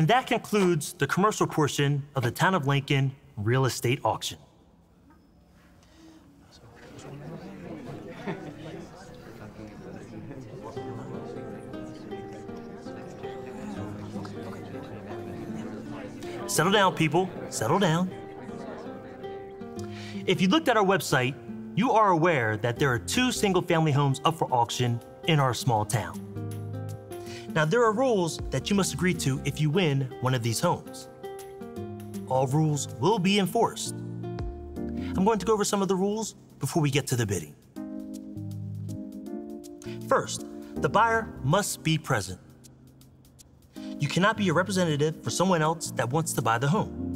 And that concludes the commercial portion of the Town of Lincoln real estate auction. Settle down, people. Settle down. If you looked at our website, you are aware that there are two single family homes up for auction in our small town. Now, there are rules that you must agree to if you win one of these homes. All rules will be enforced. I'm going to go over some of the rules before we get to the bidding. First, the buyer must be present. You cannot be a representative for someone else that wants to buy the home.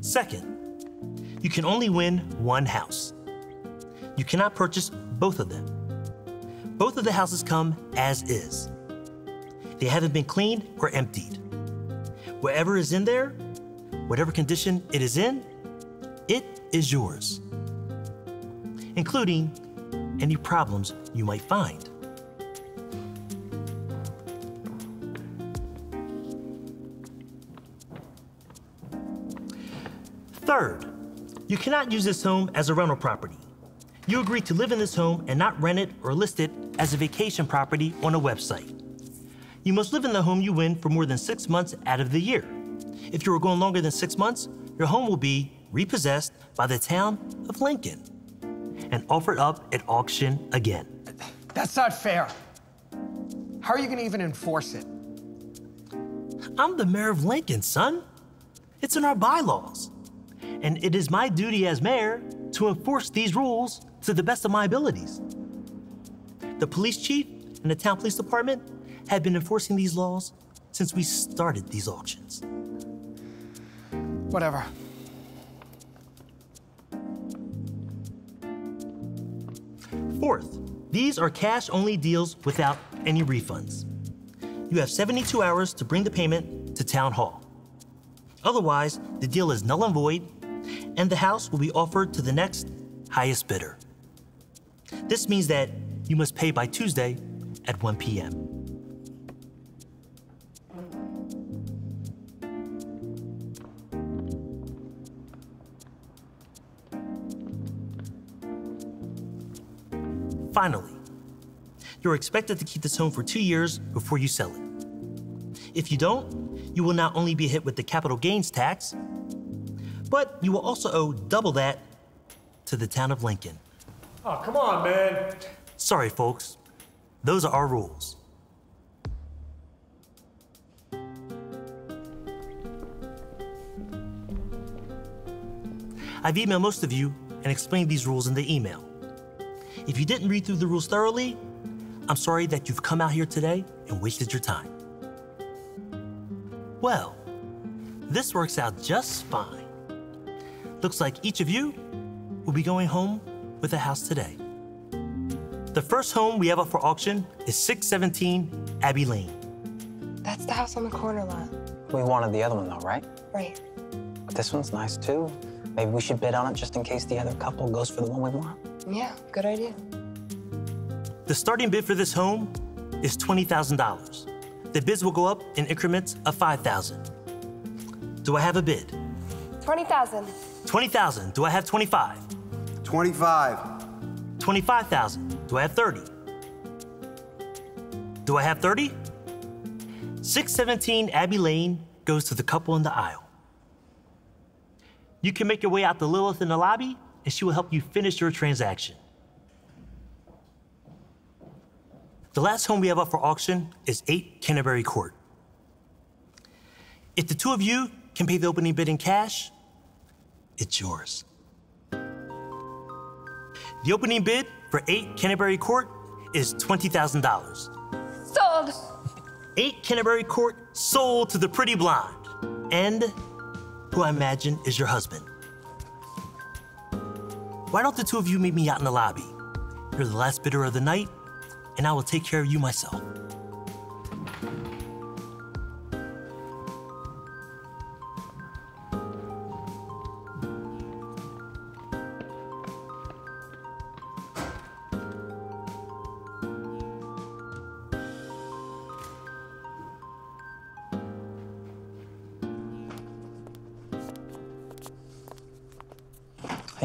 Second, you can only win one house. You cannot purchase both of them. Both of the houses come as is. They haven't been cleaned or emptied. Whatever is in there, whatever condition it is in, it is yours, including any problems you might find. You cannot use this home as a rental property. You agree to live in this home and not rent it or list it as a vacation property on a website. You must live in the home you win for more than six months out of the year. If you are going longer than six months, your home will be repossessed by the town of Lincoln and offered up at auction again. That's not fair. How are you going to even enforce it? I'm the mayor of Lincoln, son. It's in our bylaws. And it is my duty as mayor to enforce these rules to the best of my abilities. The police chief and the town police department have been enforcing these laws since we started these auctions. Whatever. Fourth, these are cash only deals without any refunds. You have 72 hours to bring the payment to Town Hall. Otherwise, the deal is null and void, and the house will be offered to the next highest bidder. This means that you must pay by Tuesday at 1 p.m. Finally, you're expected to keep this home for two years before you sell it. If you don't, you will not only be hit with the capital gains tax, but you will also owe double that to the town of Lincoln. Oh, come on, man. Sorry, folks. Those are our rules. I've emailed most of you and explained these rules in the email. If you didn't read through the rules thoroughly, I'm sorry that you've come out here today and wasted your time. Well, this works out just fine. Looks like each of you will be going home with a house today. The first home we have up for auction is 617 Abbey Lane. That's the house on the corner lot. We wanted the other one though, right? Right. But this one's nice too. Maybe we should bid on it just in case the other couple goes for the one we want. Yeah, good idea. The starting bid for this home is $20,000. The bids will go up in increments of 5,000. Do I have a bid? 20,000. 20,000. Do I have 25? 25. 25,000. Do I have 30? Do I have 30? 617 Abbey Lane goes to the couple in the aisle. You can make your way out to Lilith in the lobby, and she will help you finish your transaction. The last home we have up for auction is 8 Canterbury Court. If the two of you can pay the opening bid in cash, it's yours. The opening bid for 8 Canterbury Court is $20,000. Sold. 8 Canterbury Court sold to the pretty blonde, and who I imagine is your husband. Why don't the two of you meet me out in the lobby? You're the last bidder of the night, and I will take care of you myself.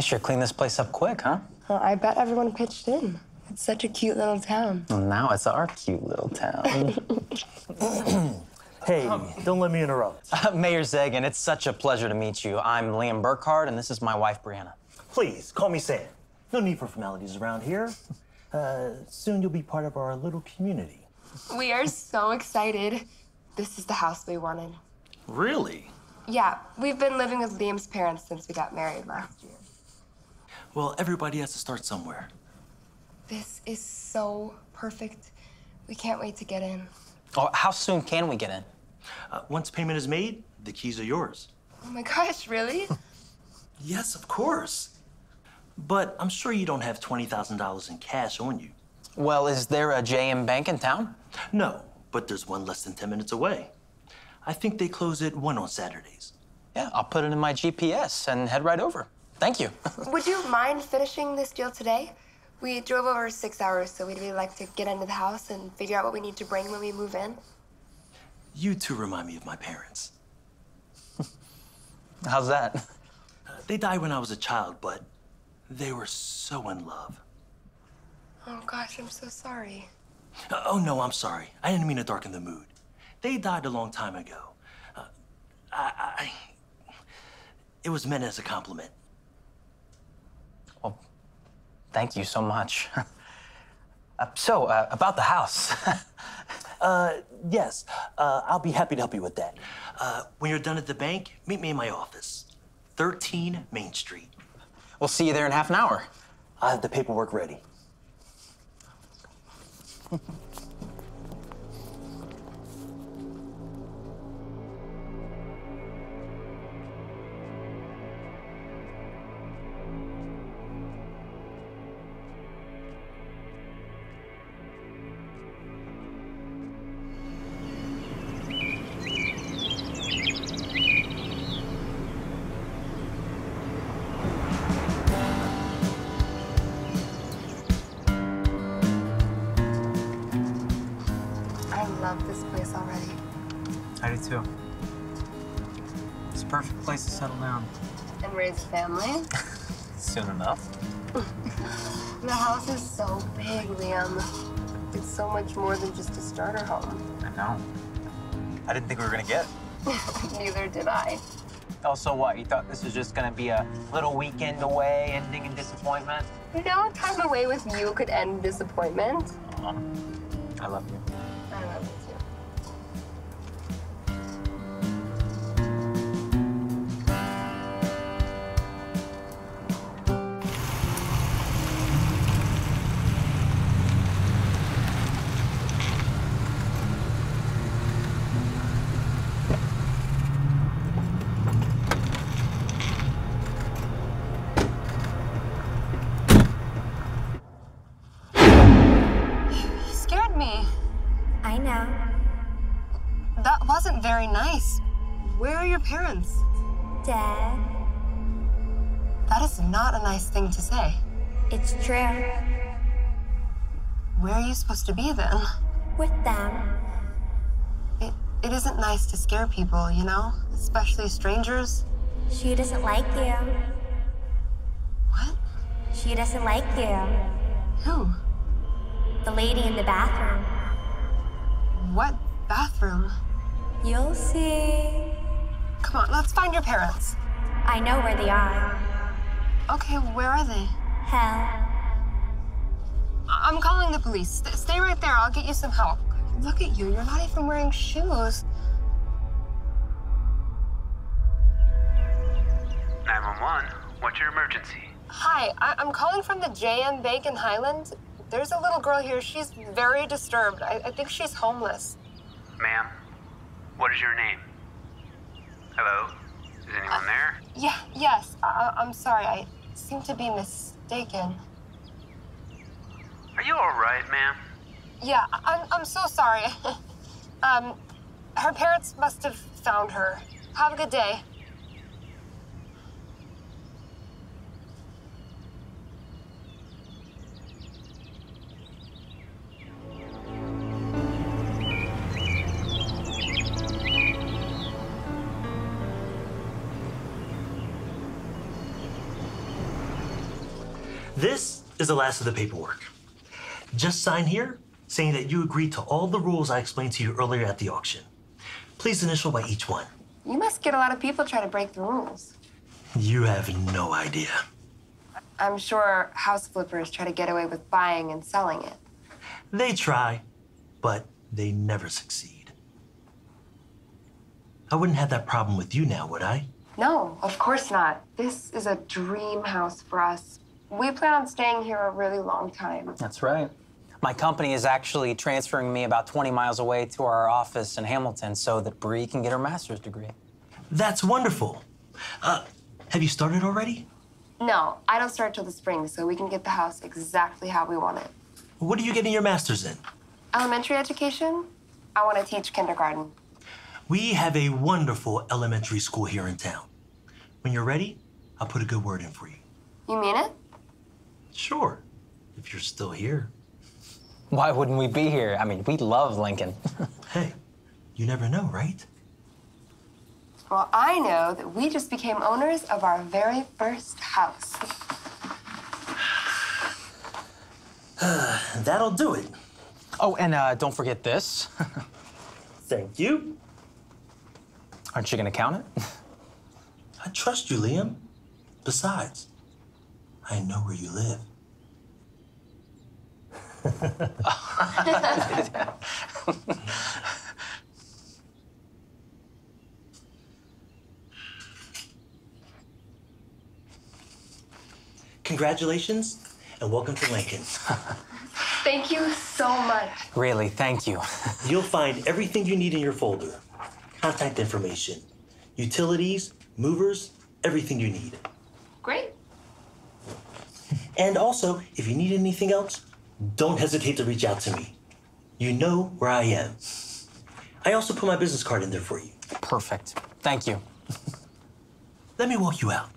They sure cleaned this place up quick, huh? Well, I bet everyone pitched in. It's such a cute little town. Well, now it's our cute little town. Hey, don't let me interrupt. Mayor Zagan, it's such a pleasure to meet you. I'm Liam Burkhardt, and this is my wife, Brianna. Please, call me Sam. No need for formalities around here. Uh, soon you'll be part of our little community. We are so excited. This is the house we wanted. Really? Yeah, we've been living with Liam's parents since we got married last year. Well, everybody has to start somewhere. This is so perfect. We can't wait to get in. Oh, how soon can we get in? Uh, once payment is made, the keys are yours. Oh my gosh, really? Yes, of course. But I'm sure you don't have $20,000 in cash on you. Well, is there a JM Bank in town? No, but there's one less than 10 minutes away. I think they close at 1 on Saturdays. Yeah, I'll put it in my GPS and head right over. Thank you. Would you mind finishing this deal today? We drove over six hours, so we'd really like to get into the house and figure out what we need to bring when we move in. You two remind me of my parents. How's that? Uh, they died when I was a child, but they were so in love. Oh gosh, I'm so sorry. Uh, oh, no, I'm sorry. I didn't mean to darken the mood. They died a long time ago. Uh, I, I. It was meant as a compliment. Thank you so much. uh, so, uh, about the house. Uh, yes, uh, I'll be happy to help you with that. Uh, when you're done at the bank, meet me in my office, 13 Main Street. we'll see you there in half an hour. I have the paperwork ready. family. Soon enough. The house is so big, Liam. It's so much more than just a starter home. I know. I didn't think we were gonna get. Neither did I. Oh, so what? You thought this was just gonna be a little weekend away, ending in disappointment? You know, time away with you could end disappointment. I love you. I know. That wasn't very nice. Where are your parents? Dad, That is not a nice thing to say. it's true. Where are you supposed to be then? With them. It, it isn't nice to scare people, you know? Especially strangers. She doesn't like you. What? She doesn't like you. Who? The lady in the bathroom. What bathroom? You'll see. Come on, let's find your parents. I know where they are. Okay, where are they? Hell. I- I'm calling the police. St- stay right there. I'll get you some help. Look at you. You're not even wearing shoes. 911, what's your emergency? Hi, I- I'm calling from the JM Bank in Highland. There's a little girl here. She's very disturbed. I, I think she's homeless. Ma'am, what is your name? Hello? Is anyone there? Yeah, yes. I- I'm sorry. I seem to be mistaken. Are you alright, ma'am? Yeah, I'm, I'm so sorry. um, her parents must have found her. Have a good day. This is the last of the paperwork. Just sign here saying that you agree to all the rules I explained to you earlier at the auction. Please initial by each one. You must get a lot of people trying to break the rules. You have no idea. I'm sure house flippers try to get away with buying and selling it. They try, but they never succeed. I wouldn't have that problem with you now, would I? No, of course not. This is a dream house for us. We plan on staying here a really long time. That's right. My company is actually transferring me about 20 miles away to our office in Hamilton so that Bree can get her master's degree. That's wonderful. Uh, have you started already? No, I don't start till the spring, so we can get the house exactly how we want it. What are you getting your master's in? Elementary education? I want to teach kindergarten. We have a wonderful elementary school here in town. When you're ready, I'll put a good word in for you. You mean it? Sure, if you're still here. Why wouldn't we be here? I mean, we love Lincoln. Hey, you never know, right? Well, I know that we just became owners of our very first house. That'll do it. oh, and uh, don't forget this. Thank you. Aren't you going to count it? I trust you, Liam. Besides, I know where you live. Congratulations and welcome to Lincoln. Thank you so much. really, thank you. You'll find everything you need in your folder contact information, utilities, movers, everything you need. Great. And also, if you need anything else, don't hesitate to reach out to me. You know where I am. I also put my business card in there for you. Perfect. Thank you. Let me walk you out.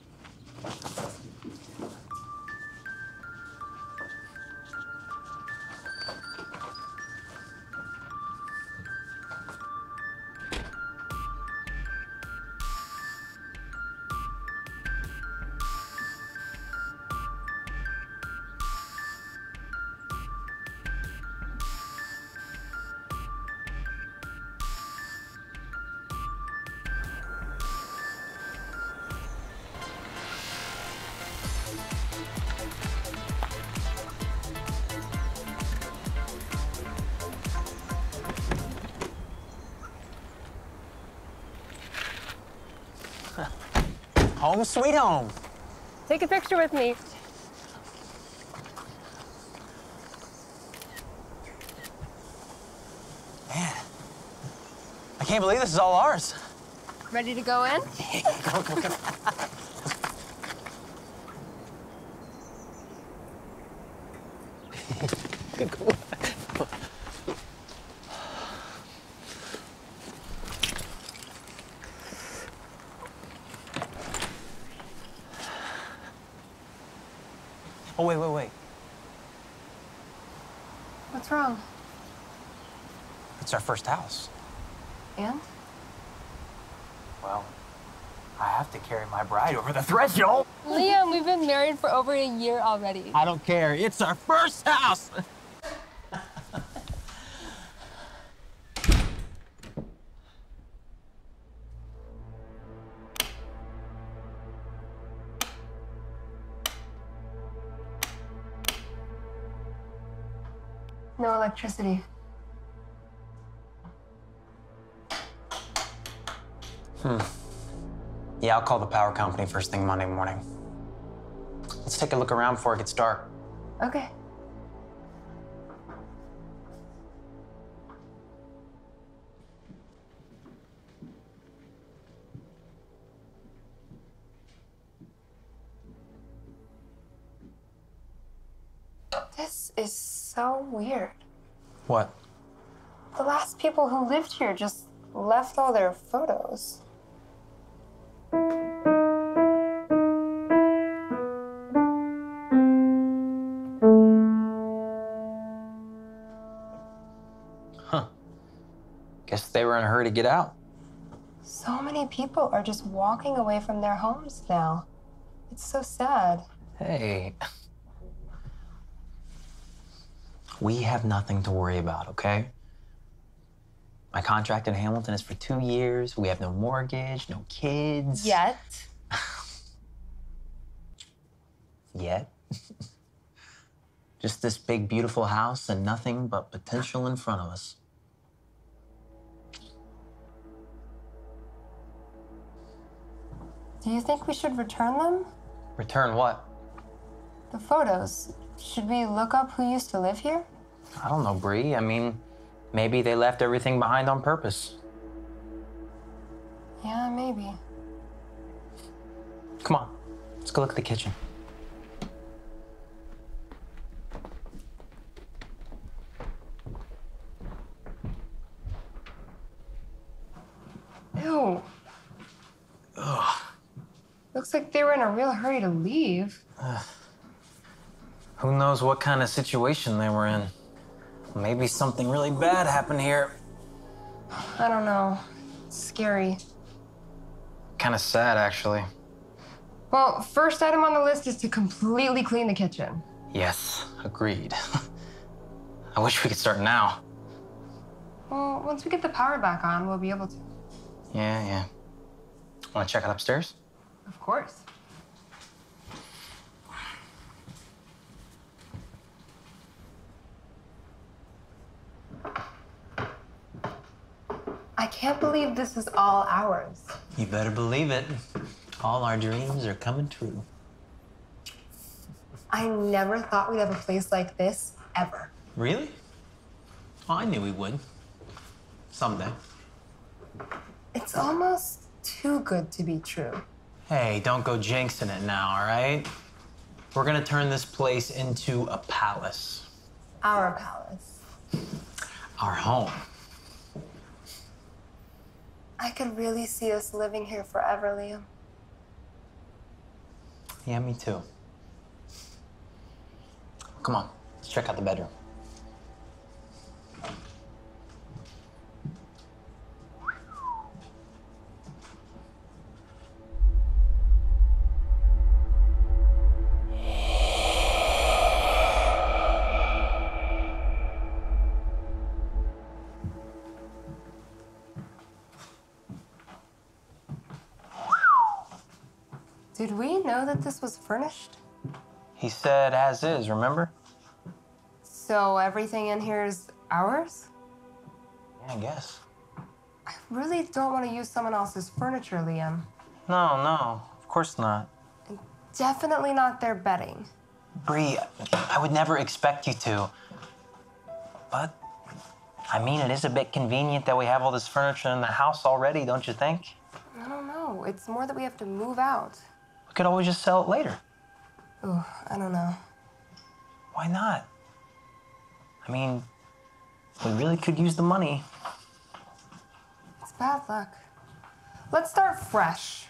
Home sweet home. Take a picture with me. Man, I can't believe this is all ours. Ready to go in? Go, go, go. Oh, wait, wait, wait. What's wrong? It's our first house. And? Well, I have to carry my bride over the threshold. Liam, we've been married for over a year already. I don't care. It's our first house. Electricity. Hmm. Yeah, I'll call the power company first thing Monday morning. Let's take a look around before it gets dark. Okay. People who lived here just left all their photos. Huh. Guess they were in a hurry to get out. So many people are just walking away from their homes now. It's so sad. Hey, We have nothing to worry about, okay? My contract in Hamilton is for two years. We have no mortgage, no kids. Yet. Yet. Just this big, beautiful house and nothing but potential in front of us. Do you think we should return them? Return what? The photos. Should we look up who used to live here? I don't know, Bree. I mean, maybe they left everything behind on purpose. Yeah, maybe. Come on, let's go look at the kitchen. Ew. Ugh. Looks like they were in a real hurry to leave. Who knows what kind of situation they were in? Maybe something really bad happened here. I don't know. Scary. Kind of sad, actually. Well, first item on the list is to completely clean the kitchen. Yes, agreed. I wish we could start now. Well, once we get the power back on, we'll be able to. Yeah, yeah. Want to check it upstairs? Of course. I can't believe this is all ours. You better believe it. All our dreams are coming true. I never thought we'd have a place like this ever. Really? Oh, I knew we would. Someday. It's almost too good to be true. Hey, don't go jinxing it now, all right? We're gonna turn this place into a palace. Our palace. Our home. I could really see us living here forever, Liam. Yeah, me too. Come on, let's check out the bedroom. That this was furnished? He said as is, remember? So everything in here is ours? Yeah, I guess. I really don't want to use someone else's furniture, Liam. No, no, of course not. Definitely not their bedding. Bree, I would never expect you to. But, I mean, it is a bit convenient that we have all this furniture in the house already, don't you think? I don't know. It's more that we have to move out. Could always just sell it later. Ooh, I don't know. Why not? I mean, we really could use the money. It's bad luck. Let's start fresh.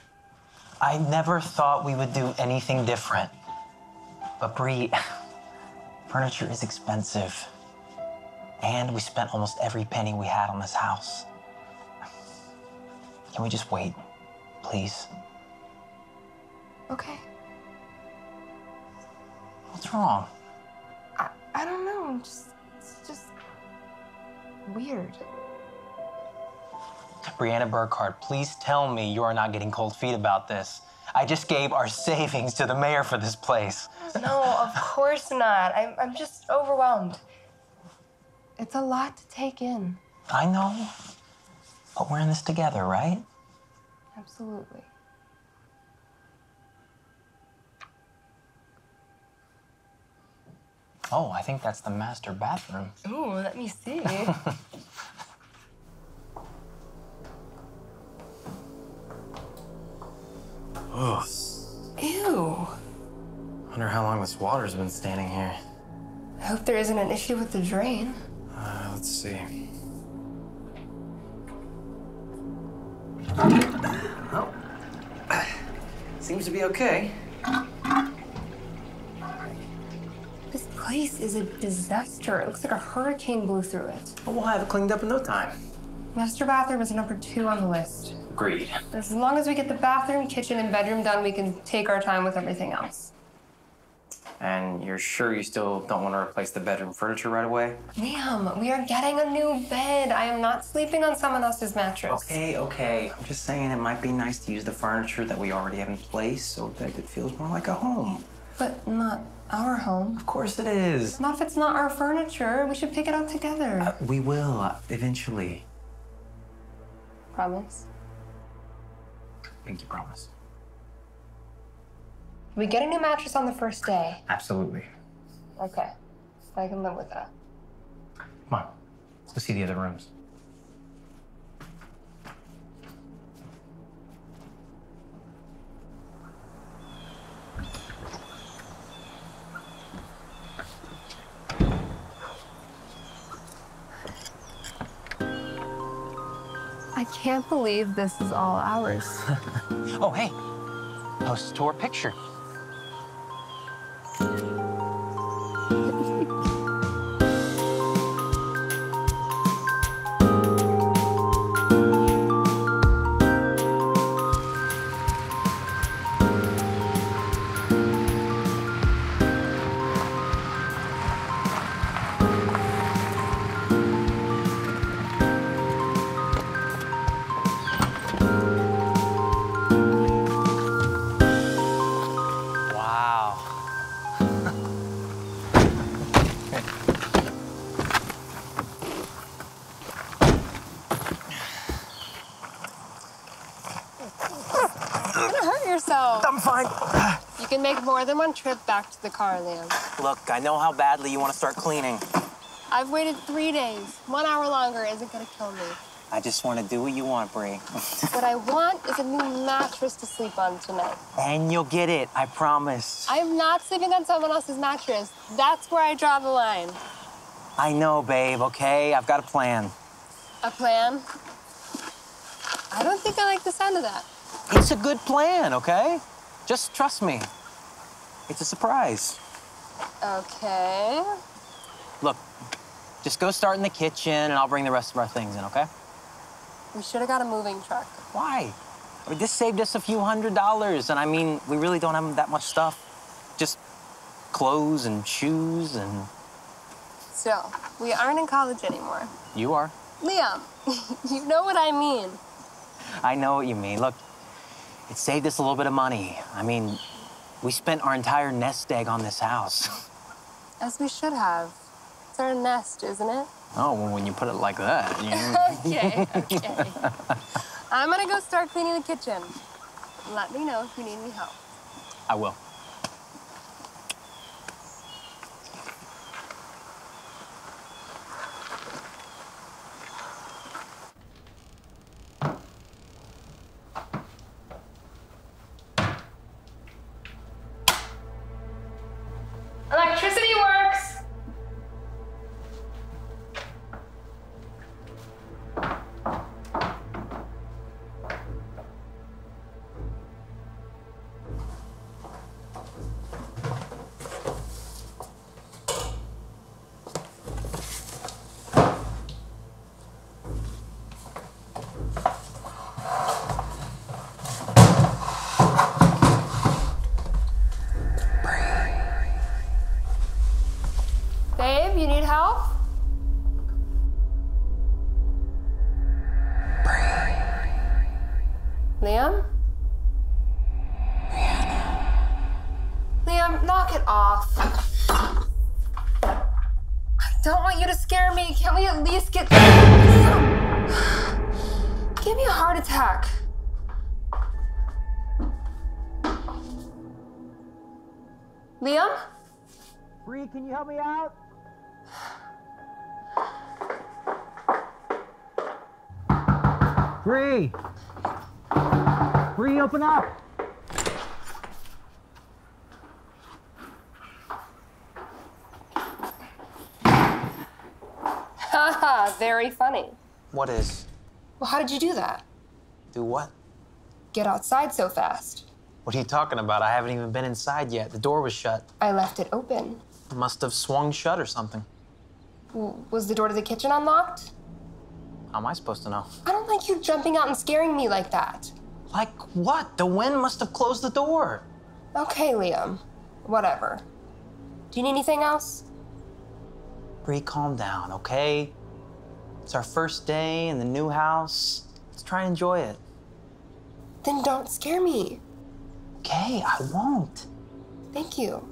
I never thought we would do anything different. But Bree, furniture is expensive. And we spent almost every penny we had on this house. Can we just wait, please? Okay. What's wrong? I, I don't know. Just, it's just weird. Brianna Burkhardt, please tell me you are not getting cold feet about this. I just gave our savings to the mayor for this place. No, of course not. I'm, I'm just overwhelmed. It's a lot to take in. I know, but we're in this together, right? Absolutely. Oh, I think that's the master bathroom. Ooh, let me see. Ugh. Ew. Wonder how long this water's been standing here. I hope there isn't an issue with the drain. Uh, let's see. Oh. Seems to be okay. This place is a disaster. It looks like a hurricane blew through it. We'll have it cleaned up in no time. Master bathroom is number two on the list. Agreed. As long as we get the bathroom, kitchen, and bedroom done, we can take our time with everything else. And you're sure you still don't want to replace the bedroom furniture right away? Liam, we are getting a new bed. I am not sleeping on someone else's mattress. Okay, okay. I'm just saying it might be nice to use the furniture that we already have in place so that it feels more like a home. But not our home. Of course it is. Not if it's not our furniture. We should pick it up together. Uh, we will, uh, eventually. Promise. Pinky promise. We get a new mattress on the first day. Absolutely. Okay. I can live with that. Come on, let's go see the other rooms. Can't believe this is all ours. Oh, hey, post tour picture. Make more than one trip back to the car, Liam. Look, I know how badly you want to start cleaning. I've waited three days. One hour longer isn't gonna kill me. I just want to do what you want, Bree. What I want is a new mattress to sleep on tonight. and you'll get it, I promise. I'm not sleeping on someone else's mattress. That's where I draw the line. I know, babe, okay? I've got a plan. A plan? I don't think I like the sound of that. It's a good plan, okay? Just trust me. It's a surprise. Okay. Look, just go start in the kitchen and I'll bring the rest of our things in, okay? We should have got a moving truck. Why? I mean, this saved us a few hundred dollars, and I mean, we really don't have that much stuff. Just clothes and shoes, and Still, we aren't in college anymore. you are. Liam, you know what I mean. I know what you mean. Look, it saved us a little bit of money. I mean, we spent our entire nest egg on this house. As we should have. It's our nest, isn't it? Oh, well, when you put it like that, you know. Okay, okay. I'm gonna go start cleaning the kitchen. Let me know if you need any help. I will. Liam, knock it off. I don't want you to scare me. Can we at least get. Liam! Give me a heart attack. Liam? Bree, can you help me out? Bree! Bree, open up! Very funny. What is? Well, how did you do that? Do what? Get outside so fast. What are you talking about? I haven't even been inside yet. The door was shut. I left it open. Must have swung shut or something. W- Was the door to the kitchen unlocked? How am I supposed to know? I don't like you jumping out and scaring me like that. Like what? The wind must have closed the door. Okay, Liam. Whatever. Do you need anything else? Bree, calm down, okay? It's our first day in the new house. Let's try and enjoy it. Then don't scare me. Okay, I won't. Thank you.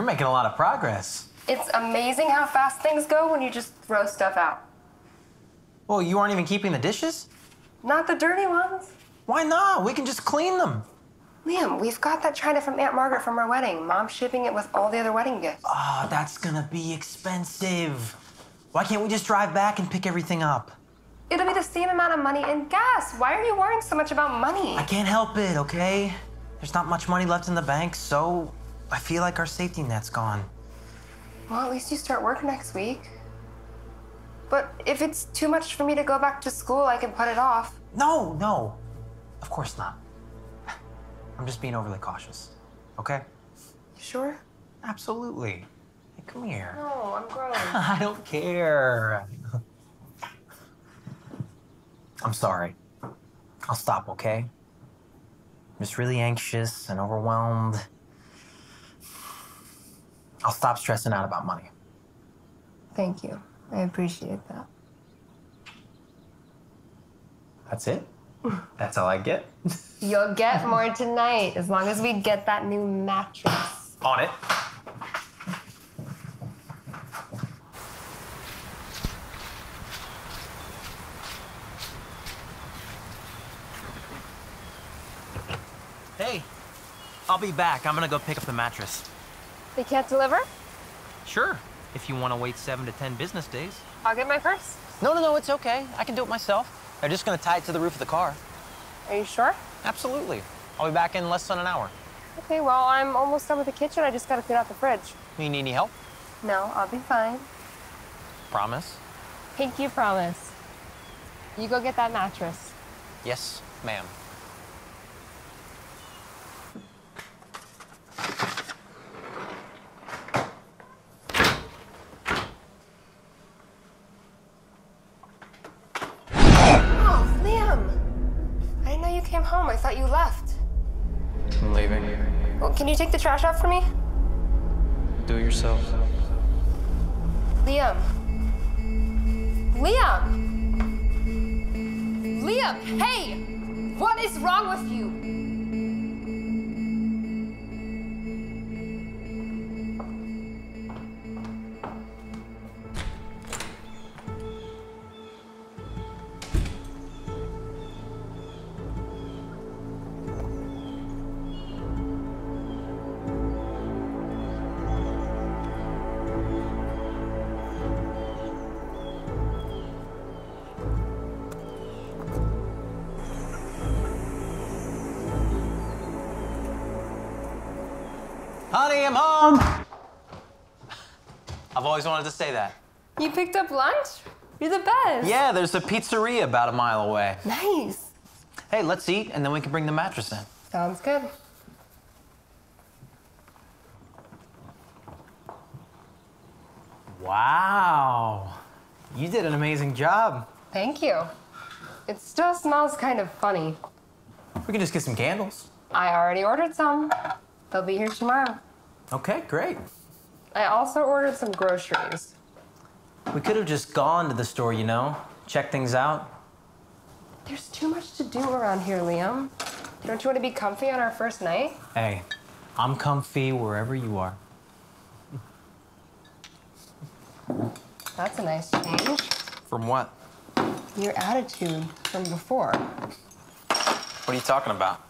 You're making a lot of progress. It's amazing how fast things go when you just throw stuff out. Well, you aren't even keeping the dishes? Not the dirty ones. Why not? We can just clean them. Liam, we've got that china from Aunt Margaret from our wedding. Mom's shipping it with all the other wedding gifts. Ah, that's gonna be expensive. Why can't we just drive back and pick everything up? It'll be the same amount of money in gas. Why are you worrying so much about money? I can't help it, okay? There's not much money left in the bank, so I feel like our safety net's gone. Well, at least you start work next week. But if it's too much for me to go back to school, I can put it off. No, no. Of course not. I'm just being overly cautious, okay? You sure? Absolutely. Hey, come here. No, I'm grown. I don't care. I'm sorry. I'll stop, okay? I'm just really anxious and overwhelmed. I'll stop stressing out about money. Thank you. I appreciate that. That's it? That's all I get? You'll get more tonight as long as we get that new mattress. On it. Hey, I'll be back. I'm gonna go pick up the mattress. They can't deliver? Sure, if you want to wait seven to ten business days. I'll get my purse. No, no, no, it's okay. I can do it myself. I'm just gonna tie it to the roof of the car. Are you sure? Absolutely. I'll be back in less than an hour. Okay, well, I'm almost done with the kitchen. I just gotta clean out the fridge. You need any help? No, I'll be fine. Promise? Pinky promise. You go get that mattress. Yes, ma'am. Oh, Liam! I didn't know you came home. I thought you left. I'm leaving. Well, can you take the trash out for me? Do it yourself. Liam. Liam! Liam, hey! What is wrong with you? Always wanted to say that. You picked up lunch? You're the best. Yeah, there's a pizzeria about a mile away. Nice. Hey, let's eat, and then we can bring the mattress in. Sounds good. Wow. You did an amazing job. Thank you. It still smells kind of funny. We can just get some candles. I already ordered some. They'll be here tomorrow. Okay, great. I also ordered some groceries. We could have just gone to the store, you know, check things out. There's too much to do around here, Liam. Don't you want to be comfy on our first night? Hey, I'm comfy wherever you are. That's a nice change. From what? Your attitude from before. What are you talking about?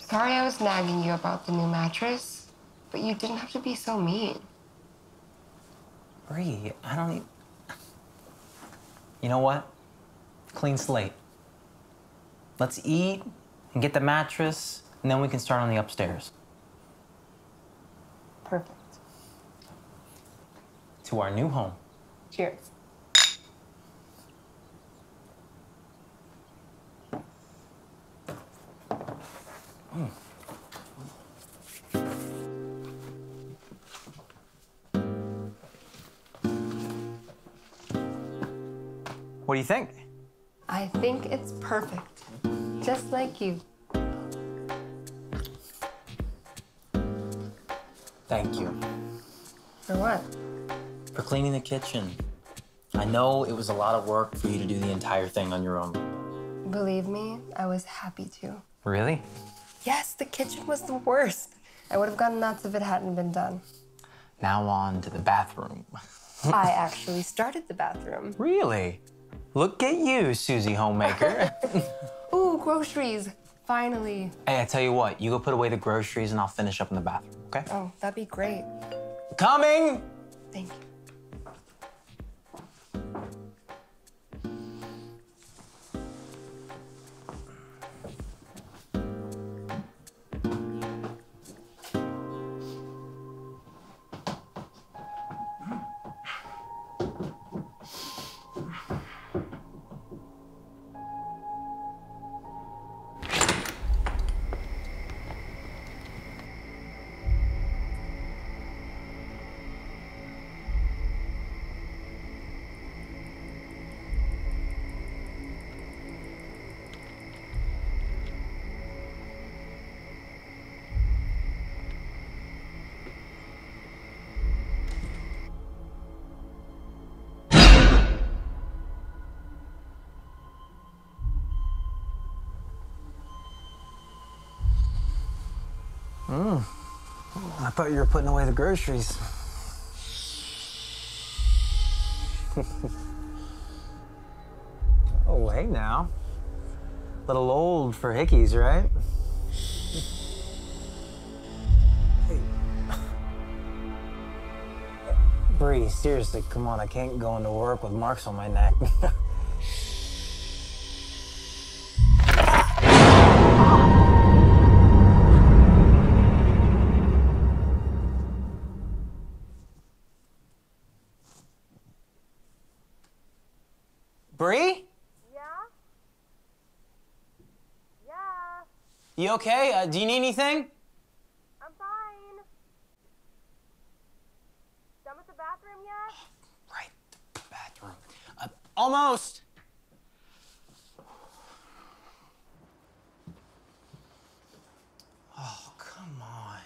Sorry I was nagging you about the new mattress, but you didn't have to be so mean. Bree, I don't need. You know what? Clean slate. Let's eat and get the mattress, and then we can start on the upstairs. Perfect. To our new home. Cheers. Do you think? I think it's perfect. Just like you. Thank you For what? for cleaning the kitchen. I know it was a lot of work for you to do the entire thing on your own. Believe me, I was happy to. Really? Yes, the kitchen was the worst. I would have gone nuts if it hadn't been done. Now on to the bathroom. I actually started the bathroom. Really? Look at you, Susie Homemaker. Ooh, groceries. Finally. hey, I tell you what, you go put away the groceries and I'll finish up in the bathroom, okay? Oh, that'd be great. Coming! Thank you. Thought you were putting away the groceries. oh, hey now. Little old for hickeys, right? Bree, seriously, come on. I can't go into work with marks on my neck. Bree? Yeah? Yeah, You okay? Uh, do you need anything? I'm fine. Done with the bathroom yet? Right, the bathroom. Uh, almost. Oh, come on.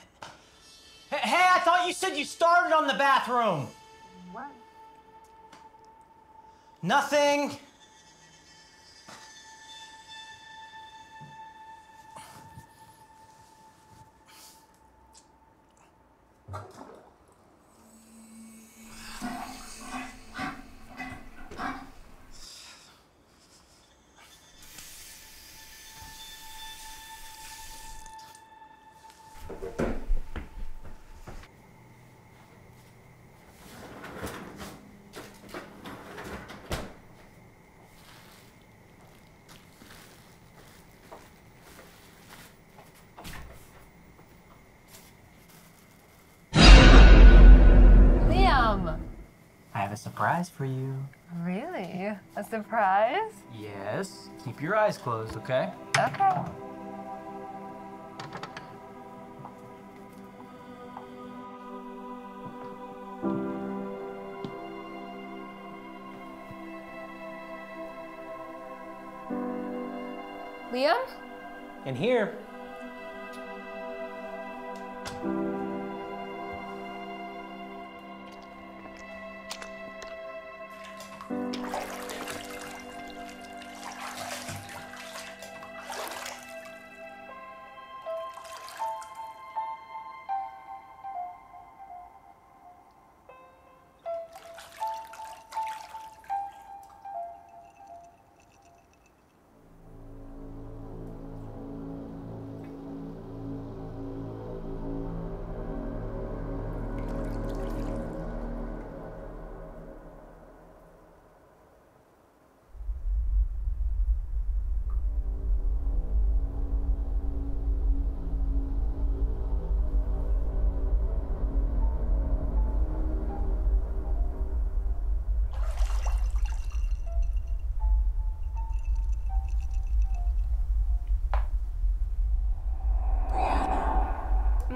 Hey, hey, I thought you said you started on the bathroom. Nothing. Surprise for you. Really? A surprise? Yes. Keep your eyes closed, okay? Okay. Liam? In here.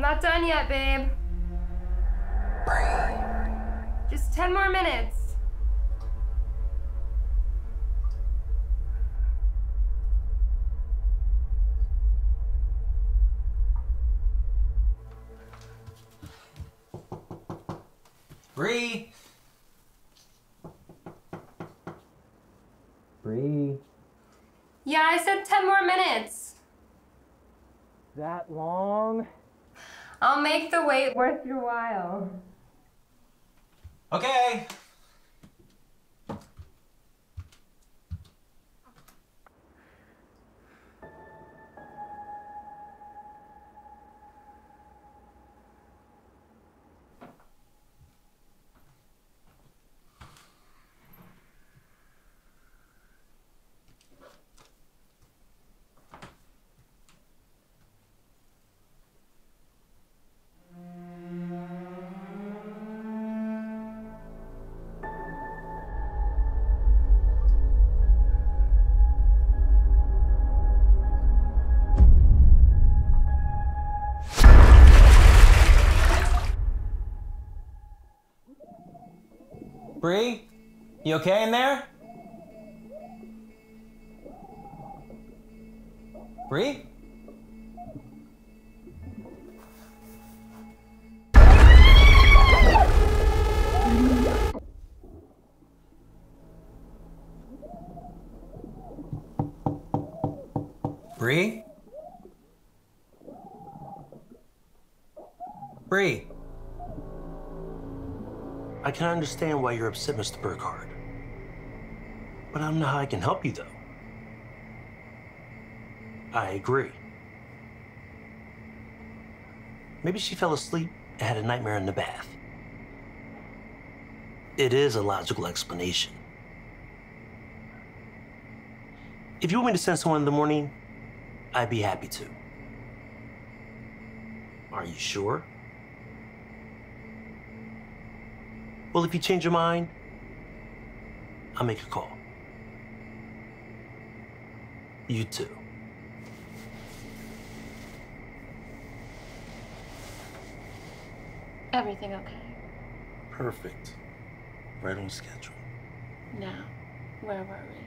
Not done yet, babe. Just 10 more minutes. Bree. Bree, you okay in there? Bree? I understand why you're upset, Mr. Burkhardt. But I don't know how I can help you, though. I agree. Maybe she fell asleep and had a nightmare in the bath. It is a logical explanation. If you want me to send someone in the morning, I'd be happy to. Are you sure? Well, if you change your mind, I'll make a call. You too. Everything okay? Perfect. Right on schedule. Now, where were we?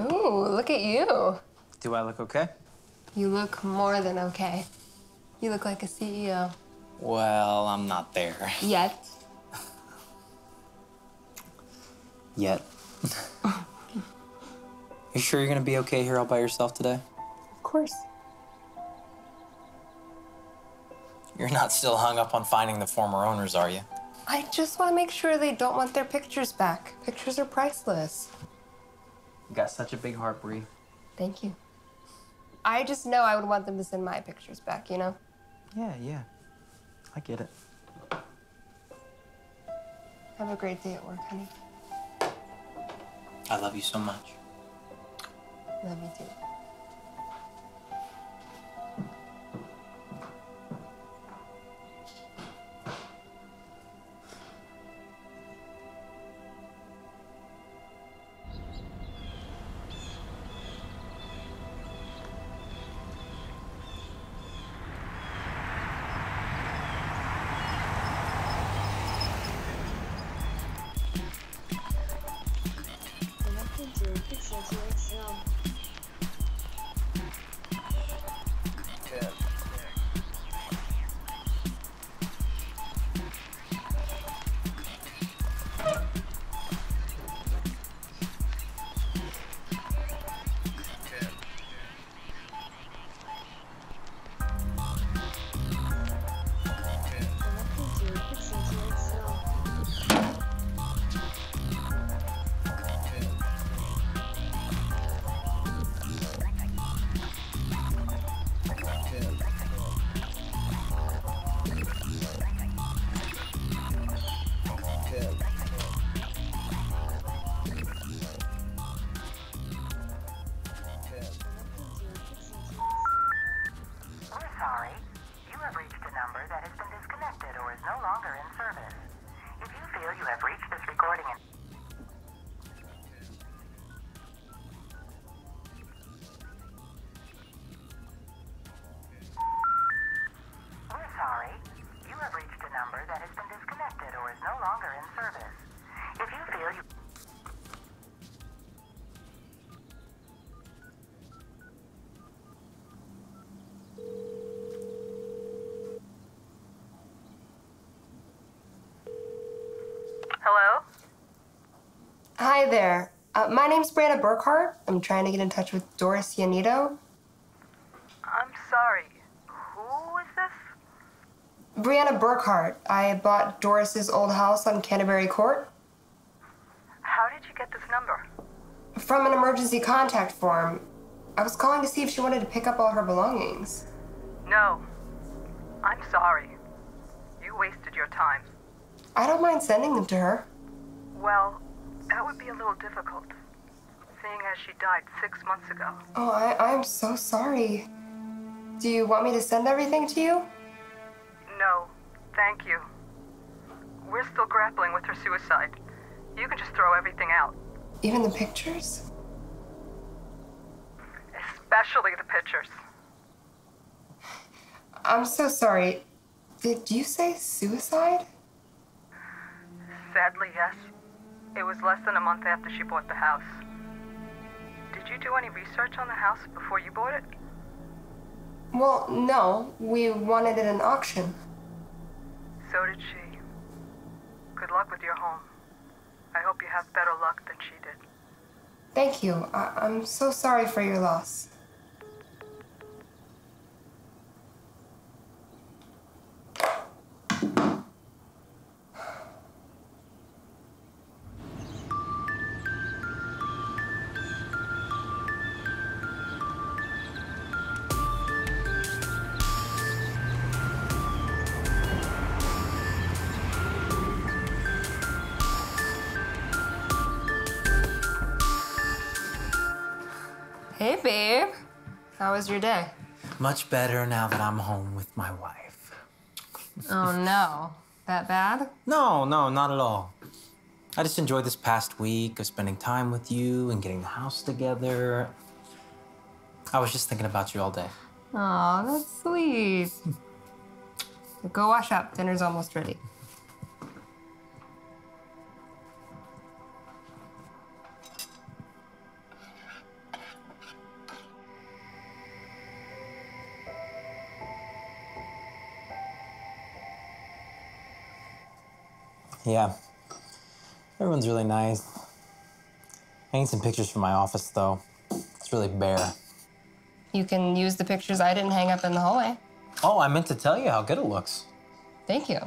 Ooh, look at you. Do I look okay? You look more than okay. You look like a CEO. Well, I'm not there. Yet. Yet. you sure you're gonna be okay here all by yourself today? Of course. You're not still hung up on finding the former owners, are you? I just want to make sure they don't want their pictures back. Pictures are priceless. You got such a big heart, Bree. Thank you. I just know I would want them to send my pictures back, you know? Yeah, yeah. I get it. Have a great day at work, honey. I love you so much. Love you too. Hi there. Uh, my name's Brianna Burkhart. I'm trying to get in touch with Doris Yanito. I'm sorry. Who is this? Brianna Burkhart. I bought Doris's old house on Canterbury Court How did you get this number? from an emergency contact form. I was calling to see if she wanted to pick up all her belongings. No. I'm sorry. You wasted your time. I don't mind sending them to her. Well, that would be a little difficult, seeing as she died six months ago. Oh, I, I'm so sorry. Do you want me to send everything to you? No, thank you. We're still grappling with her suicide. You can just throw everything out, Even the pictures? especially the pictures. I'm so sorry. Did you say suicide? Sadly, yes. It was less than a month after she bought the house. Did you do any research on the house before you bought it? Well, no. We wanted it at an auction. So did she. Good luck with your home. I hope you have better luck than she did. Thank you. I- I'm so sorry for your loss. Was your day? Much better now that I'm home with my wife. Oh, no. That bad? No, no, not at all. I just enjoyed this past week of spending time with you and getting the house together. I was just thinking about you all day. Oh, that's sweet. Go wash up. Dinner's almost ready. Yeah. Everyone's really nice. I need some pictures for my office, though. It's really bare. You can use the pictures I didn't hang up in the hallway. Oh, I meant to tell you how good it looks. Thank you.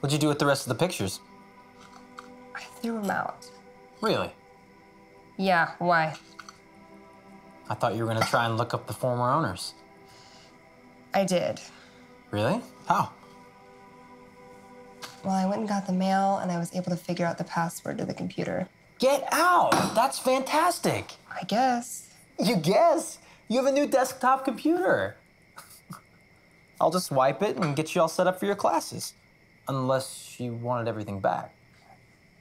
What'd you do with the rest of the pictures? I threw them out. Really? Yeah, why? I thought you were gonna try and look up the former owners. I did. Really? How? Well, I went and got the mail, and I was able to figure out the password to the computer. Get out! That's fantastic! I guess. You guess? You have a new desktop computer. I'll just wipe it and get you all set up for your classes. Unless you wanted everything back.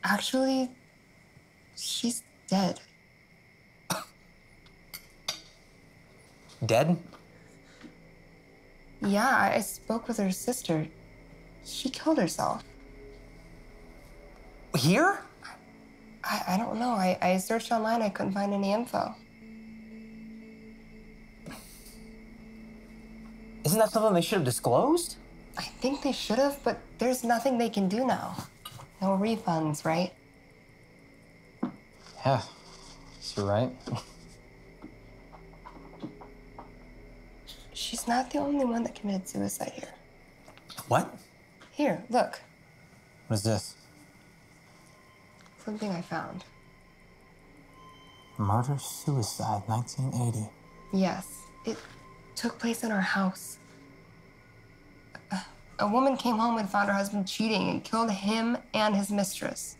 Actually, she's dead. Dead? Yeah, I I spoke with her sister. She killed herself. Here? I, I don't know. I, I searched online, I couldn't find any info. Isn't that something they should have disclosed? I think they should have, but there's nothing they can do now. No refunds, right? Yeah, you're right. She's not the only one that committed suicide here. What? Here, look. What is this? Something I found. Murder suicide 1980. Yes, it took place in our house. A, a woman came home and found her husband cheating and killed him and his mistress.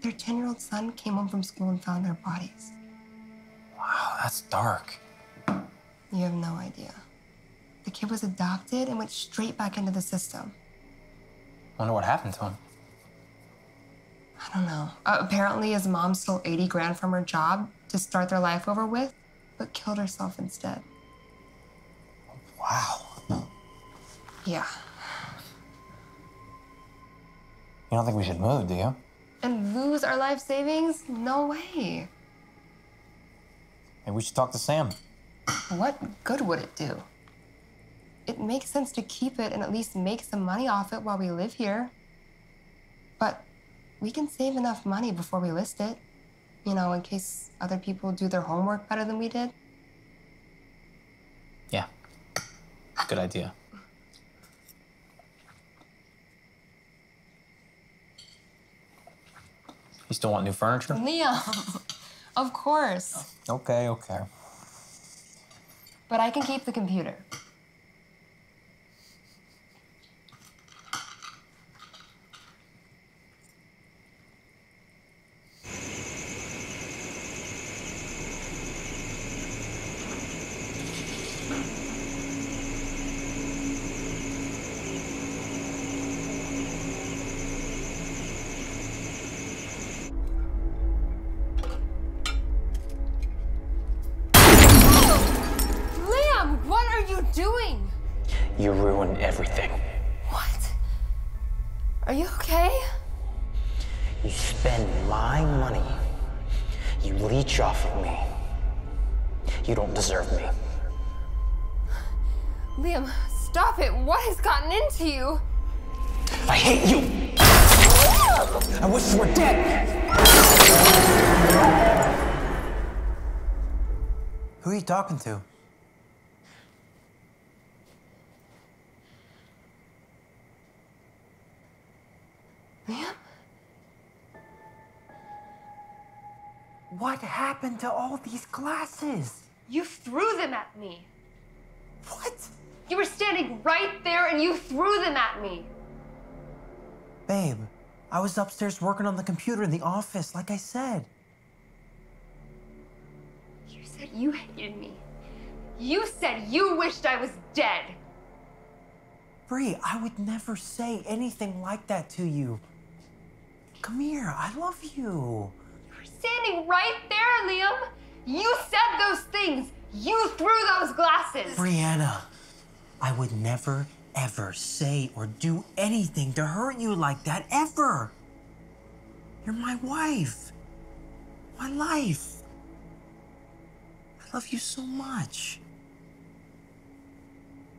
Their 10 year old son came home from school and found their bodies. Wow, that's dark. You have no idea. The kid was adopted and went straight back into the system. I wonder what happened to him. I don't know. Uh, apparently, his mom stole 80 grand from her job to start their life over with, but killed herself instead. Wow. Yeah. You don't think we should move, do you? And lose our life savings? No way. Maybe we should talk to Sam. What good would it do? It makes sense to keep it and at least make some money off it while we live here. But we can save enough money before we list it. You know, in case other people do their homework better than we did. Yeah. Good idea. You still want new furniture? Liam, of course. Okay, okay. But I can keep the computer. Who are you talking to? Liam? What happened to all these glasses? You threw them at me. What? You were standing right there and you threw them at me. Babe, I was upstairs working on the computer in the office, like I said. You said you hated me. You said you wished I was dead. Bree, I would never say anything like that to you. Come here, I love you. You were standing right there, Liam. You said those things. You threw those glasses. Brianna, I would never, ever say or do anything to hurt you like that, ever. You're my wife, my life. I love you so much.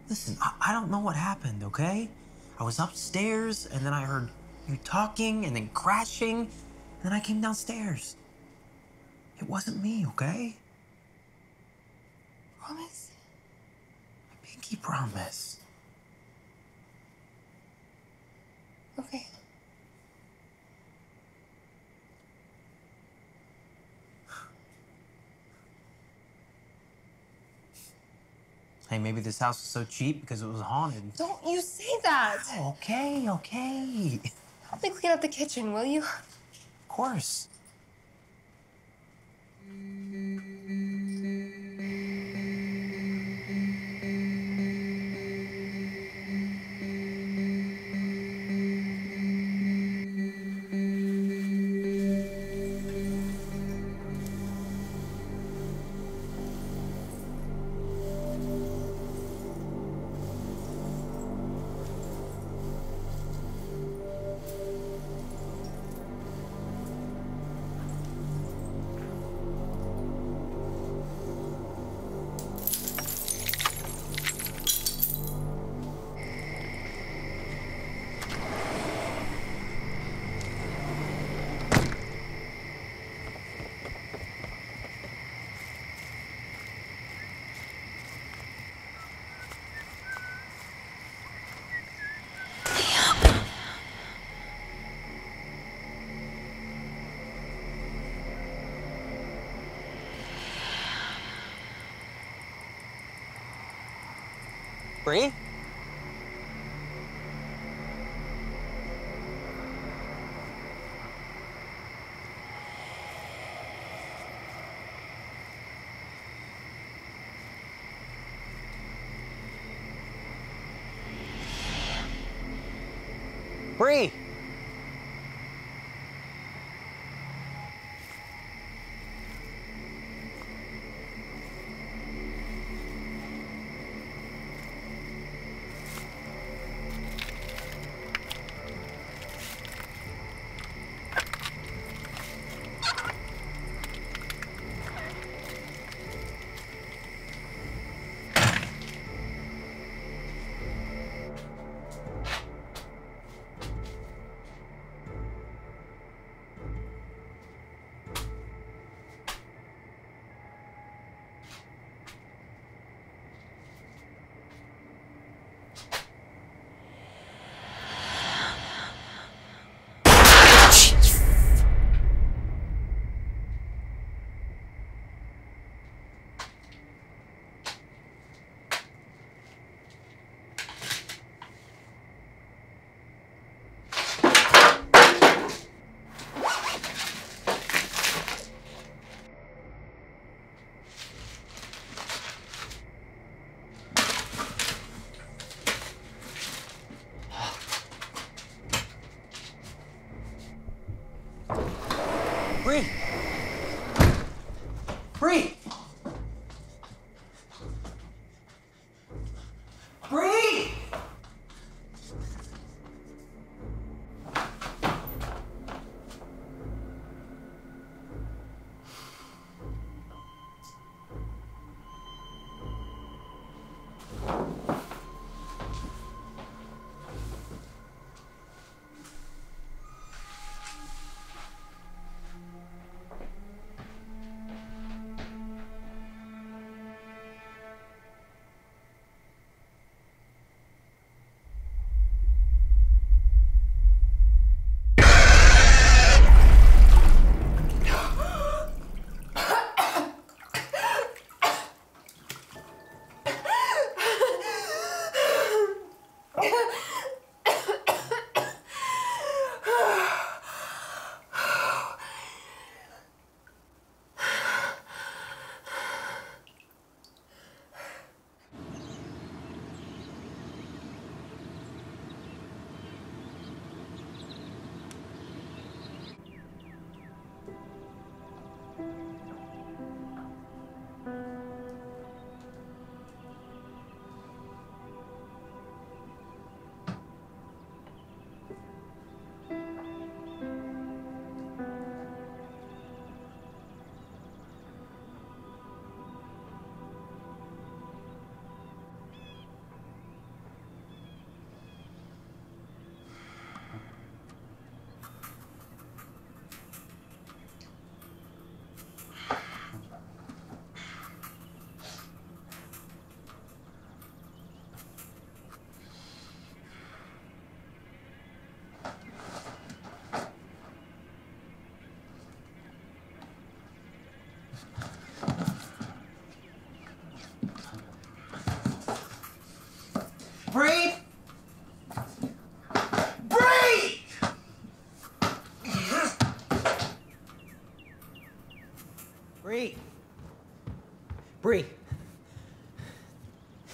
Listen, I, I don't know what happened, okay? I was upstairs and then I heard you talking and then crashing, and then I came downstairs. It wasn't me, okay? Promise? Pinky promise. Okay. Hey, maybe this house was so cheap because it was haunted. Don't you say that. Oh, okay, okay. Help me clean up the kitchen, will you? Of course.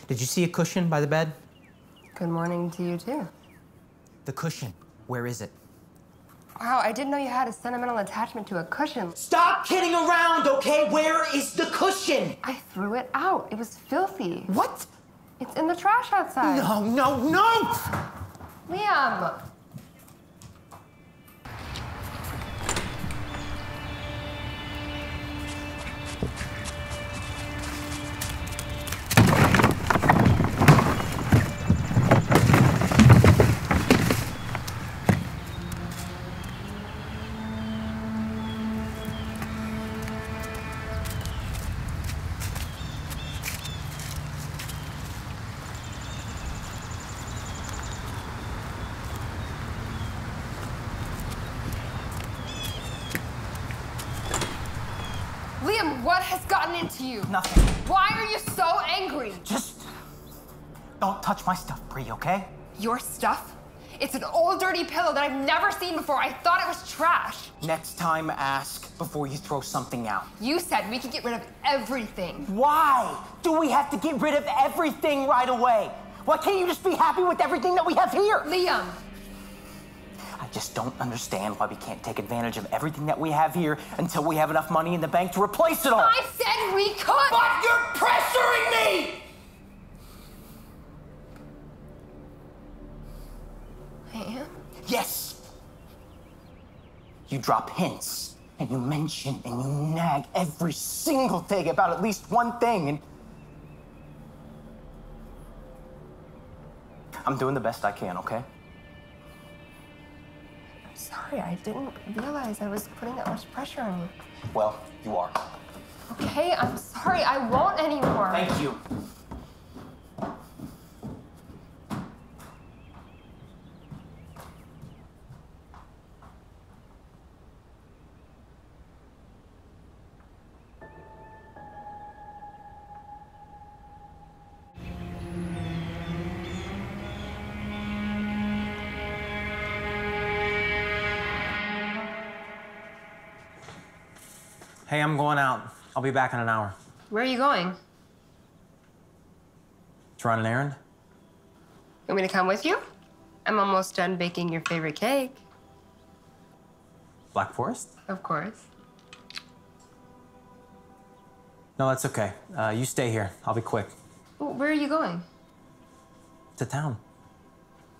Did you see a cushion by the bed? Good morning to you, too. The cushion. Where is it? Wow, I didn't know you had a sentimental attachment to a cushion. Stop kidding around, okay? Where is the cushion? I threw it out. It was filthy. What? It's in the trash outside. No, no, no! Liam! Touch my stuff, Bree, okay? Your stuff? It's an old dirty pillow that I've never seen before. I thought it was trash. Next time, ask before you throw something out. You said we could get rid of everything. Why do we have to get rid of everything right away? Why can't you just be happy with everything that we have here? Liam, I just don't understand why we can't take advantage of everything that we have here until we have enough money in the bank to replace it all. I said we could. But you're pressuring me! I am. Yes. You drop hints and you mention and you nag every single day about at least one thing and I'm doing the best I can, okay? I'm sorry. I didn't realize I was putting that much pressure on you. Well, you are. Okay, I'm sorry. I won't anymore. Thank you. I'm going out. I'll be back in an hour. Where are you going? To run an errand? You want me to come with you? I'm almost done baking your favorite cake. Black Forest? Of course. No, that's okay. Uh, you stay here. I'll be quick. Well, Where are you going? To town.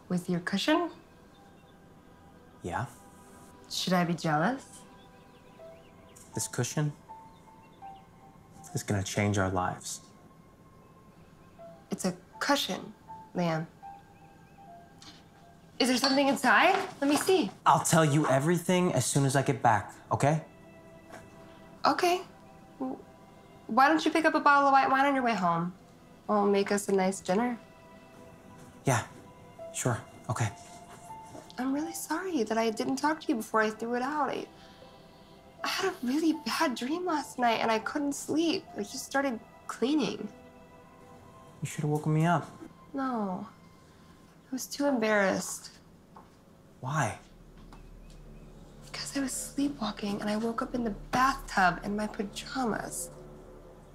With your cushion? Yeah? Should I be jealous? This cushion is gonna change our lives. It's a cushion, Liam. Is there something inside? Let me see. I'll tell you everything as soon as I get back, okay? Okay. Why don't you pick up a bottle of white wine on your way home? I'll make us a nice dinner. Yeah, sure, okay. I'm really sorry that I didn't talk to you before I threw it out. I, I had a really bad dream last night and I couldn't sleep. I just started cleaning. You should have woken me up. No. I was too embarrassed Why? because I was sleepwalking and I woke up in the bathtub in my pajamas.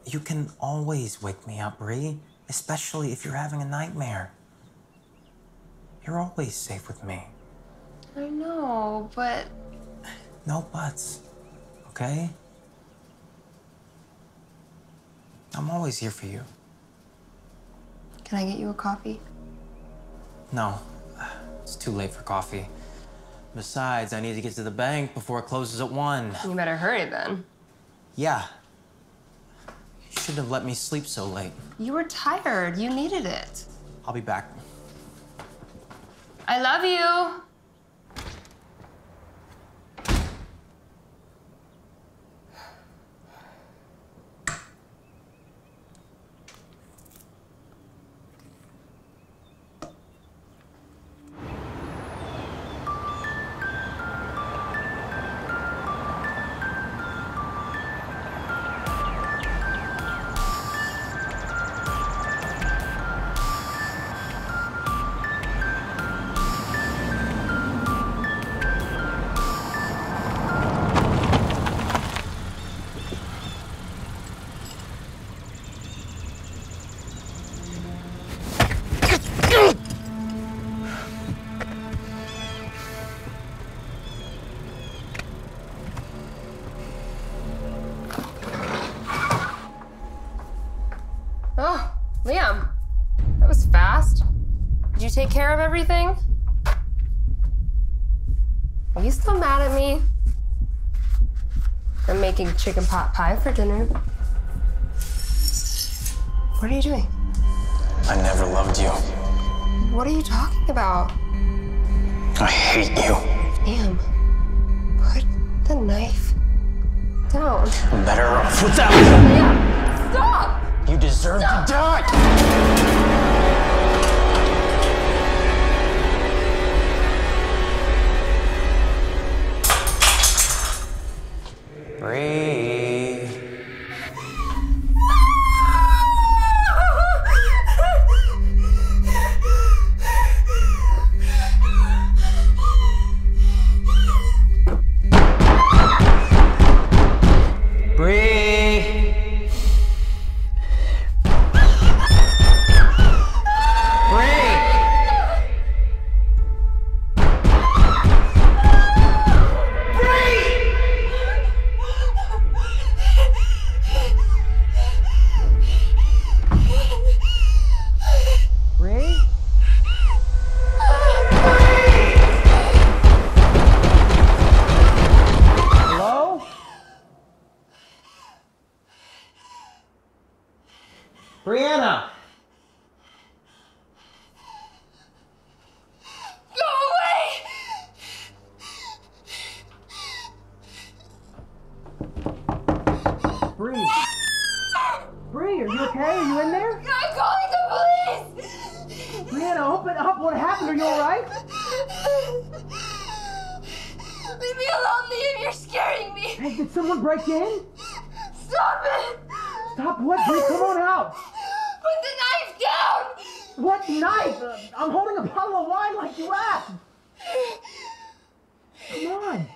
You can always wake me up, Bree, especially if you're having a nightmare. You're always safe with me. I know, but No buts, okay? I'm always here for you. can I get you a coffee? No, it's too late for coffee. Besides, I need to get to the bank before it closes at 1. You better hurry then. Yeah. You shouldn't have let me sleep so late. You were tired. You needed it. I'll be back. I love you. Take care of everything? Are you still mad at me? I'm making chicken pot pie for dinner. What are you doing? I never loved you. What are you talking about? I hate you. Liam, put the knife down. I'm better off without Liam, alone, Liam. You're scaring me. Hey, did someone break in? Stop it! Stop what, Bree? Come on out. Put the knife down! What knife? Uh, I'm holding a bottle of wine like you asked. Come on.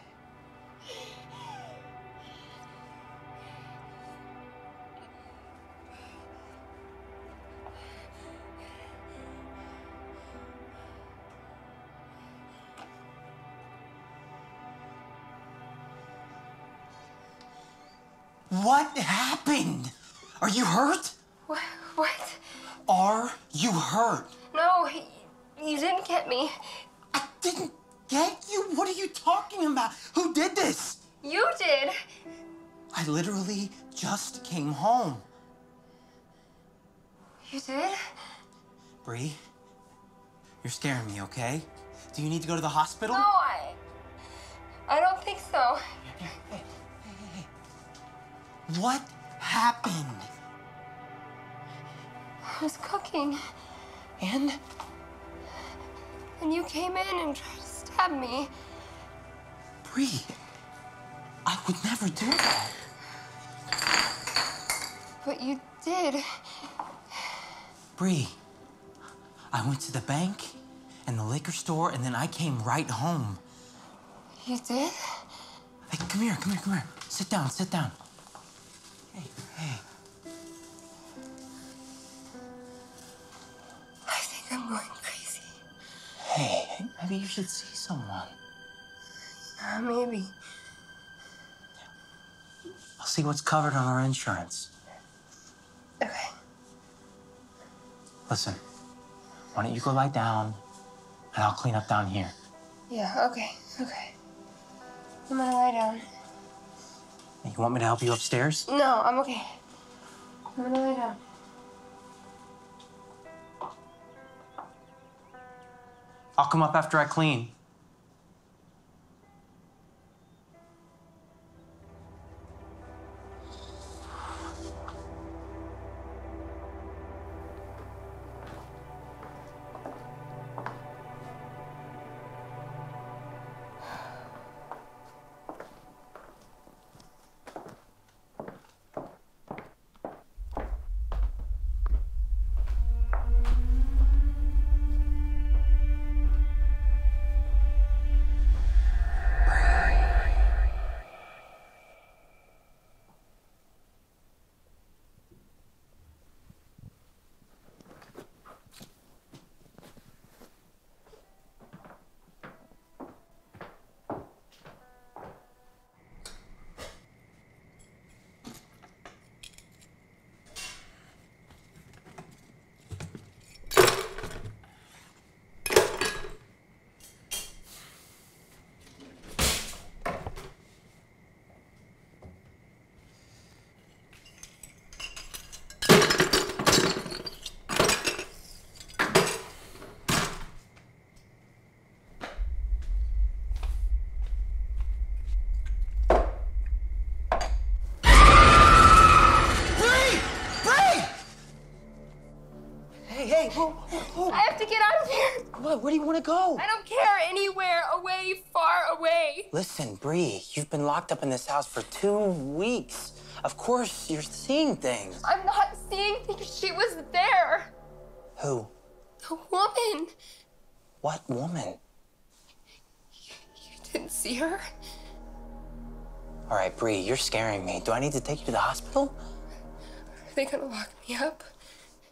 What happened? Are you hurt? What? What? Are you hurt? No, he- you didn't get me. I didn't get you. What are you talking about? Who did this? You did. I literally just came home. You did? Bree, you're scaring me, okay? Do you need to go to the hospital? No, I. I don't think so. What happened? I was cooking, And and you came in and tried to stab me. Bree, I would never do that. But you did. Bree, I went to the bank and the liquor store, and then I came right home. You did? Hey, come here, come here, come here. Sit down, sit down. Hey. I think I'm going crazy. Hey, hey, maybe you should see someone. Uh, maybe. I'll see what's covered on our insurance. Okay. Listen, why don't you go lie down, and I'll clean up down here. Yeah, okay, okay. I'm gonna lie down. You want me to help you upstairs? No, I'm okay. I'm gonna lay down. I'll come up after I clean. Where do you want to go? I don't care. Anywhere. Away, far away. Listen, Bree, you've been locked up in this house for two weeks. Of course, you're seeing things. I'm not seeing things. She was there. Who? The woman. What woman? You didn't see her? All right, Bree, you're scaring me. Do I need to take you to the hospital? Are they gonna lock me up?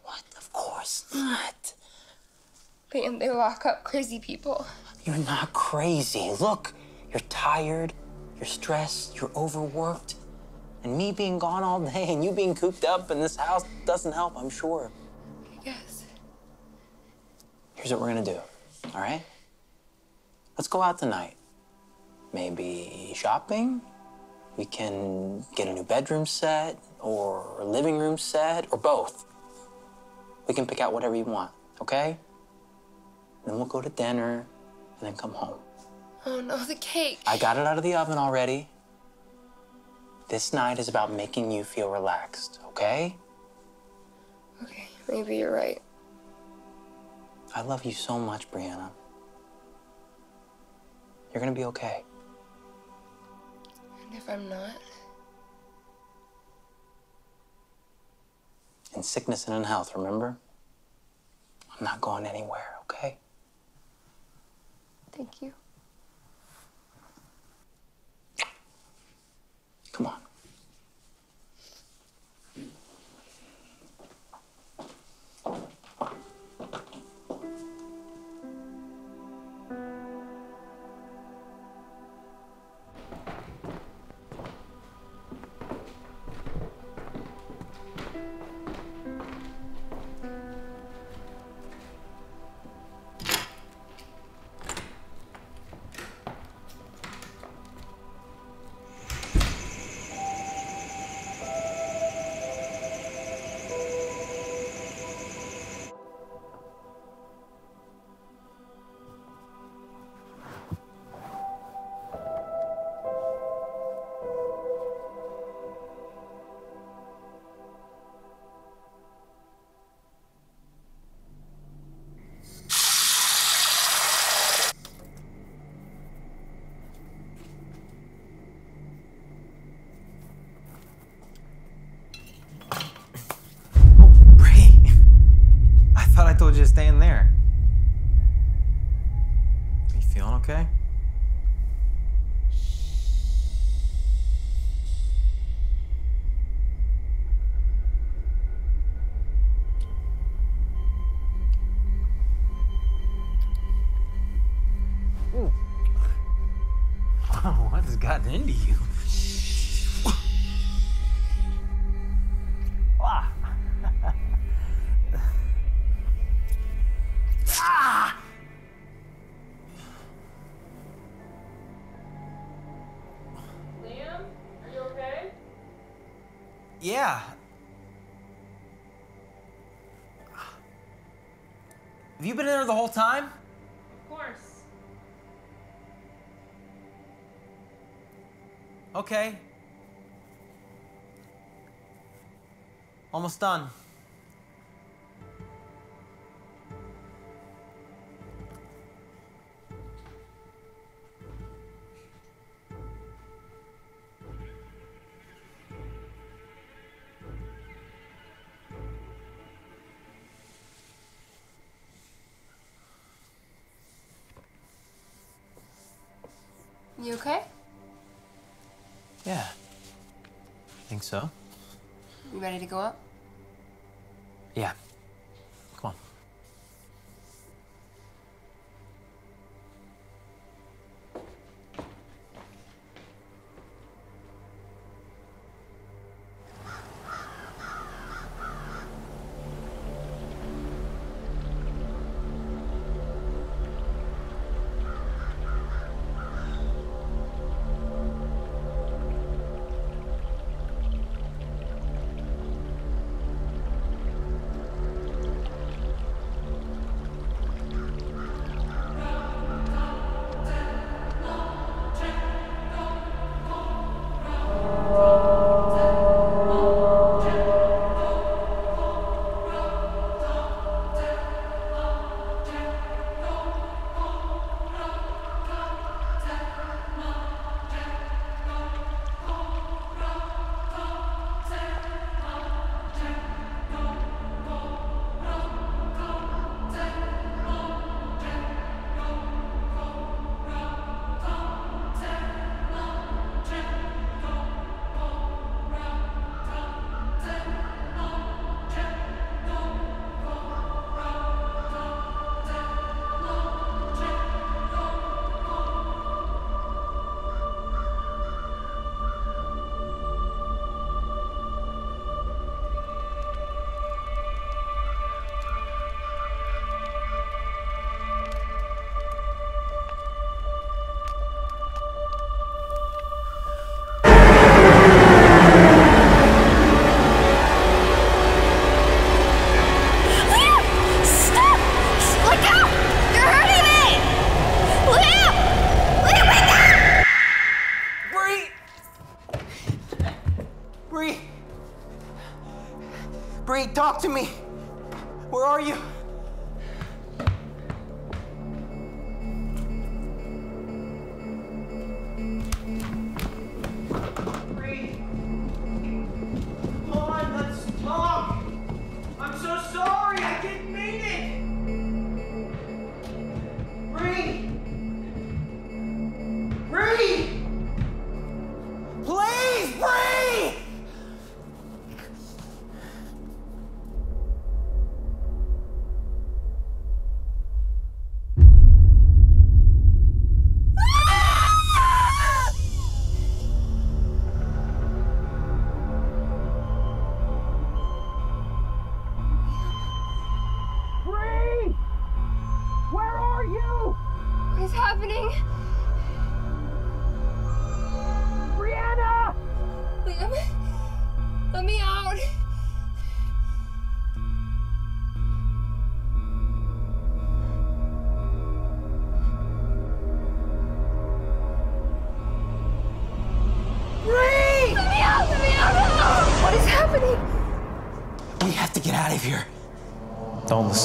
What? Of course not. Man, they lock up crazy people. You're not crazy. Look, you're tired, you're stressed, you're overworked. And me being gone all day and you being cooped up in this house doesn't help, I'm sure. Yes. Here's what we're gonna do, all right? Let's go out tonight. Maybe shopping? We can get a new bedroom set or a living room set or both. We can pick out whatever you want, okay? Then we'll go to dinner and then come home. Oh no, the cake. I got it out of the oven already. This night is about making you feel relaxed, okay? Okay, maybe you're right. I love you so much, Brianna. You're gonna be okay. And if I'm not? In sickness and in health, remember? I'm not going anywhere, okay? Thank you. Has Okay. Almost done. Think so? You ready to go up? Yeah.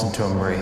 Listen to him, Bree.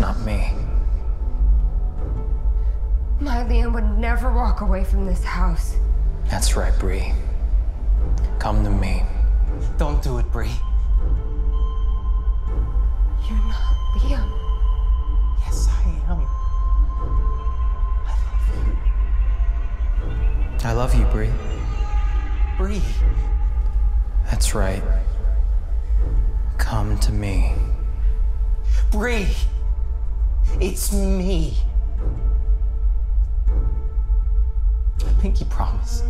Not me. My Liam would never walk away from this house. That's right, Bree. Come to me. Don't do it, Bree. You're not Liam. Yes, I am. I love you, I love you, Bree. Bree. That's right. Come to me. Bree. It's me. Pinky promise.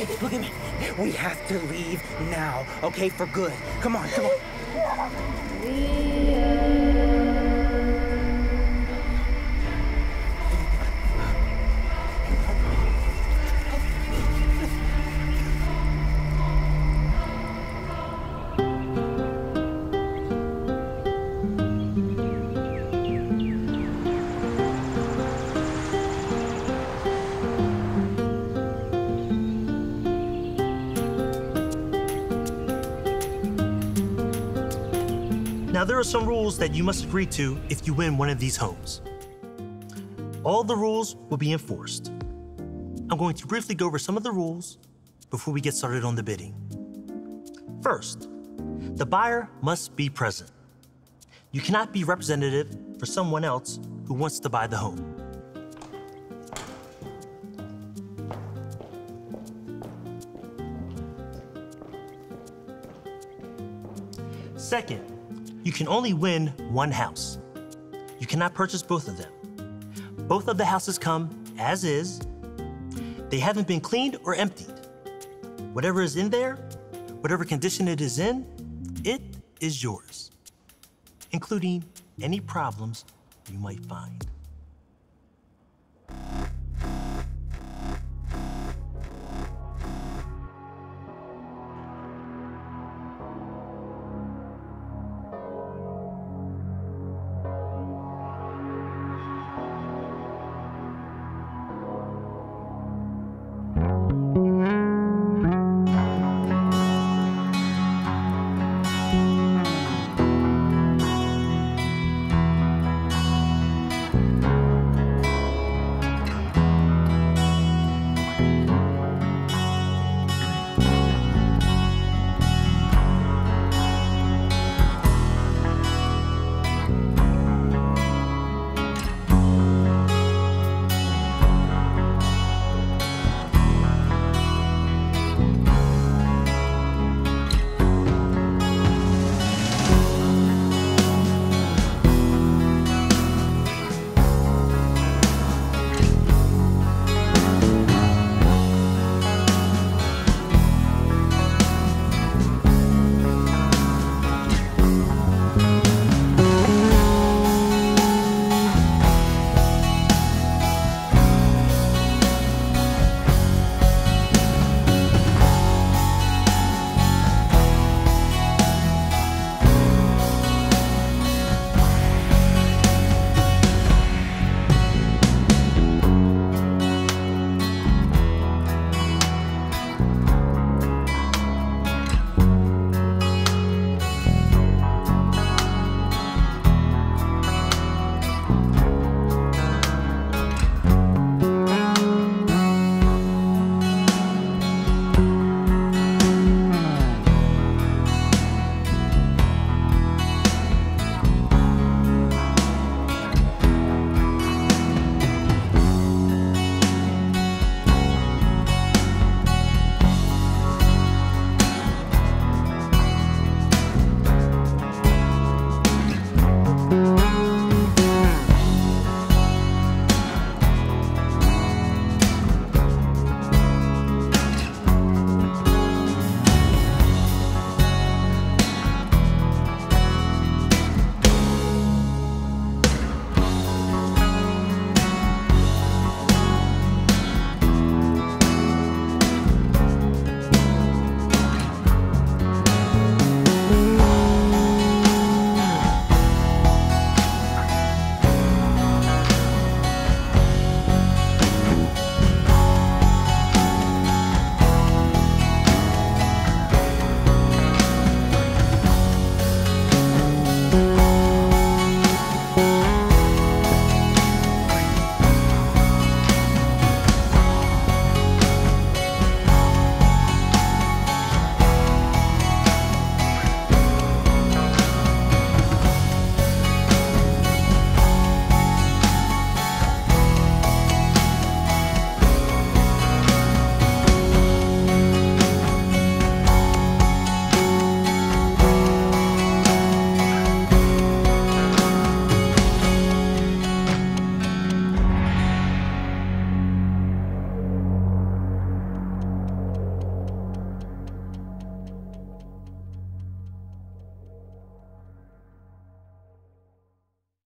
Look at me. We have to leave now, okay? For good. Come on, come on. Are some rules that you must agree to if you win one of these homes. All the rules will be enforced. I'm going to briefly go over some of the rules before we get started on the bidding. First, the buyer must be present. You cannot be representative for someone else who wants to buy the home. Second, you can only win one house. You cannot purchase both of them. Both of the houses come as is. They haven't been cleaned or emptied. Whatever is in there, whatever condition it is in, it is yours, including any problems you might find.